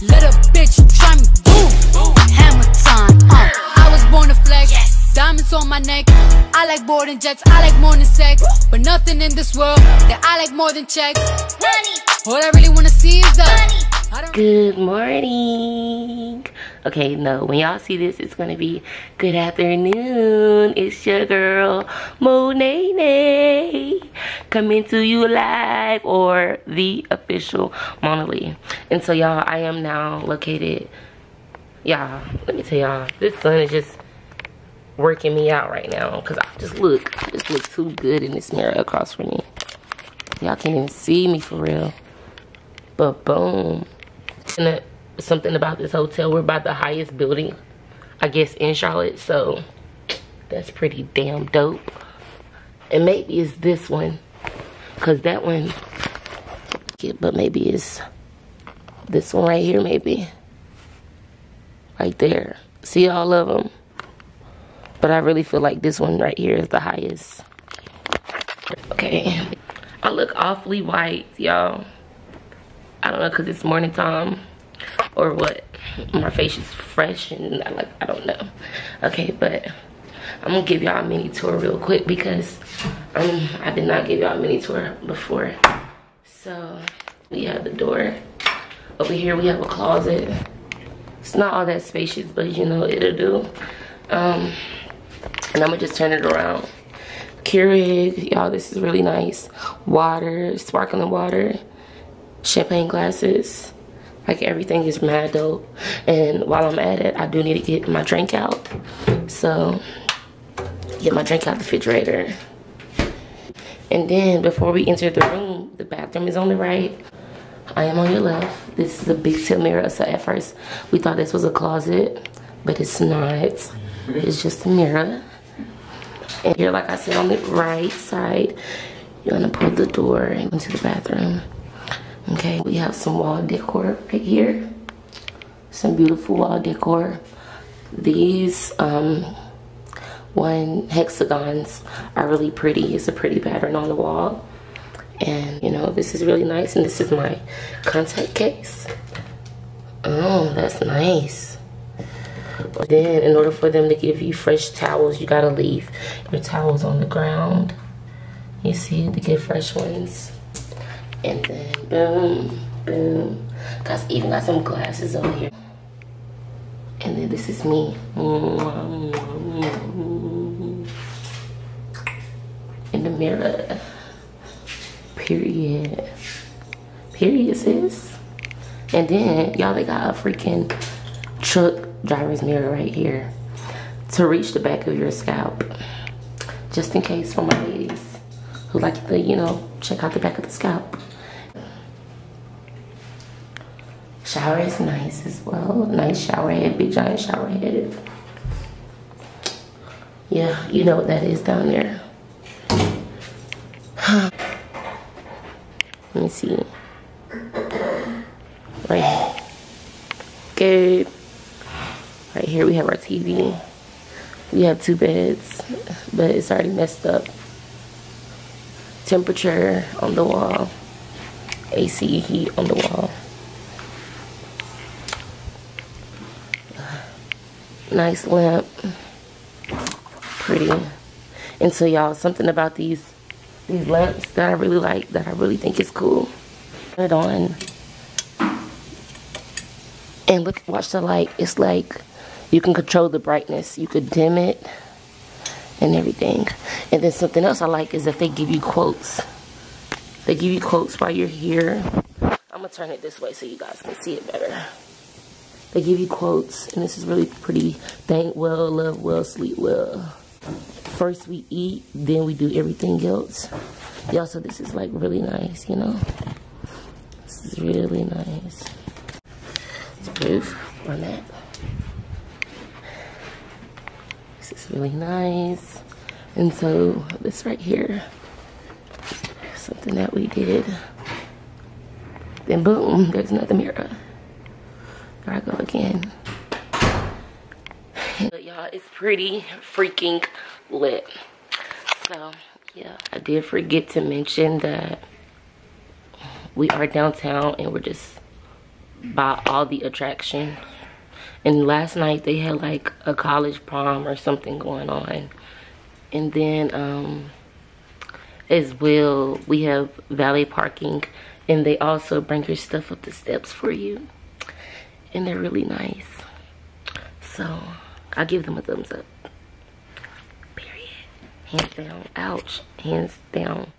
Let a bitch try me, boom, hammer time. Uh, I was born to flex, diamonds on my neck. I like boarding jets, I like more than sex, but nothing in this world that I like more than checks. Money. All I really wanna see is the I don't Good morning. Okay, no, when y'all see this, it's gonna be good afternoon. It's your girl, Monet, coming to you live or the official Mona Lee. And so, y'all, I am now located. Y'all, let me tell y'all, this sun is just working me out right now because I just look, I just look too good in this mirror across from me. Y'all can't even see me for real. But boom. Something about this hotel. We're by the highest building, I guess, in Charlotte. So that's pretty damn dope. And maybe it's this one. Because that one, but maybe it's this one right here, maybe. Right there. See all of them? But I really feel like this one right here is the highest. Okay. I look awfully white, y'all. I don't know because it's morning time or what. My face is fresh and I like I don't know. Okay, but I'm gonna give y'all a mini tour real quick because um I did not give y'all a mini tour before. So we have the door. Over here we have a closet. It's not all that spacious, but you know it'll do. Um and I'm gonna just turn it around. Keurig, y'all, this is really nice. Water, sparkling water champagne glasses. Like everything is mad dope. And while I'm at it, I do need to get my drink out. So get my drink out the refrigerator. And then before we enter the room, the bathroom is on the right. I am on your left. This is a big tilt mirror. So at first we thought this was a closet, but it's not. It's just a mirror. And here, like I said, on the right side, you're gonna pull the door into the bathroom. Okay, we have some wall decor right here. Some beautiful wall decor. These um, one hexagons are really pretty. It's a pretty pattern on the wall. And you know, this is really nice. And this is my contact case. Oh, that's nice. But then in order for them to give you fresh towels, you gotta leave your towels on the ground. You see, to get fresh ones. And then boom, boom. Got even got some glasses over here. And then this is me. In the mirror. Period. Period, sis. And then, y'all, they got a freaking truck driver's mirror right here to reach the back of your scalp. Just in case for my ladies who like to, you know, check out the back of the scalp. Shower is nice as well. Nice shower head, big giant shower head. Yeah, you know what that is down there. Let me see. Right. Good. Right here we have our TV. We have two beds, but it's already messed up. Temperature on the wall. AC heat on the wall. Nice lamp. Pretty. And so y'all, something about these these lamps that I really like, that I really think is cool. Turn it on. And look, watch the light. It's like you can control the brightness. You could dim it and everything. And then something else I like is that they give you quotes. They give you quotes while you're here. I'm gonna turn it this way so you guys can see it better. They give you quotes, and this is really pretty. Think well, love well, sleep well. First we eat, then we do everything else. Y'all, so this is like really nice, you know? This is really nice. It's proof on that. This is really nice. And so this right here, something that we did. Then boom, there's another mirror. There I go again. Y'all, it's pretty freaking lit. So, yeah. I did forget to mention that we are downtown and we're just by all the attractions. And last night they had like a college prom or something going on. And then um, as well, we have valet parking and they also bring your stuff up the steps for you. And they're really nice. So I give them a thumbs up. Period. Hands down. Ouch. Hands down.